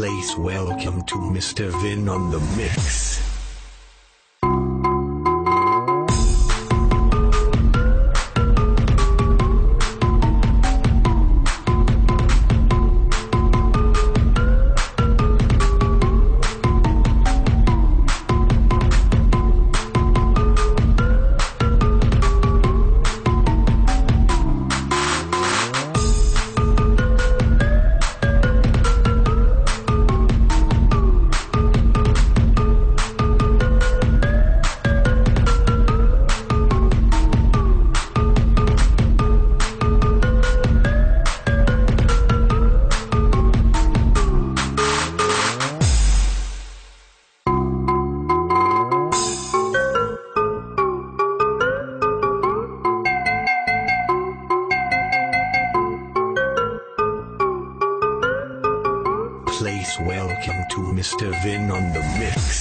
Please welcome to Mr. Vin on the mix. Please welcome to Mr. Vin on the mix.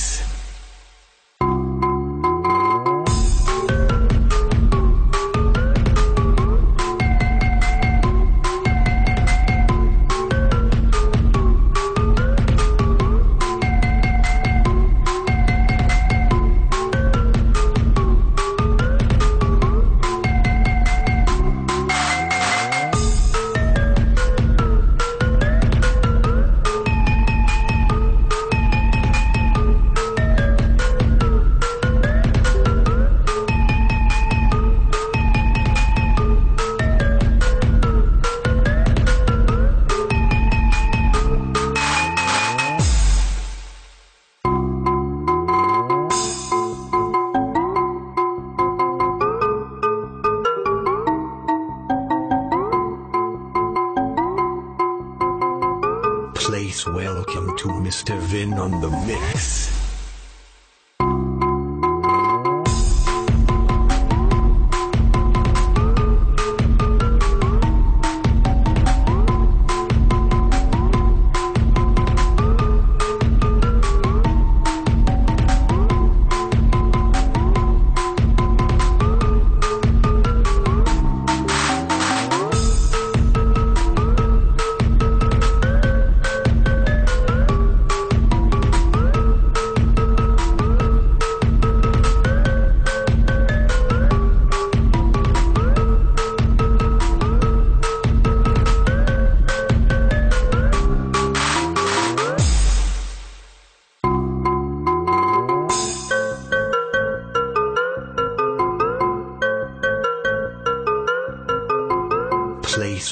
Welcome to Mr. Vin on the mix.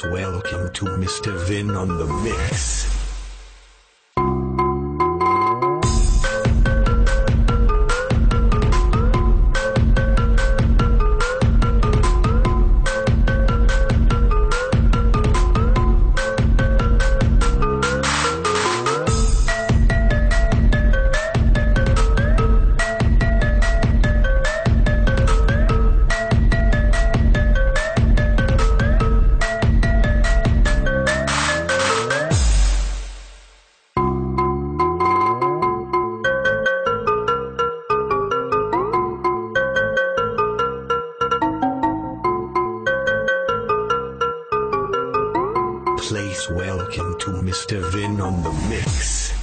Welcome to Mr. Vin on the mix. Please welcome to Mr. Vin on the mix.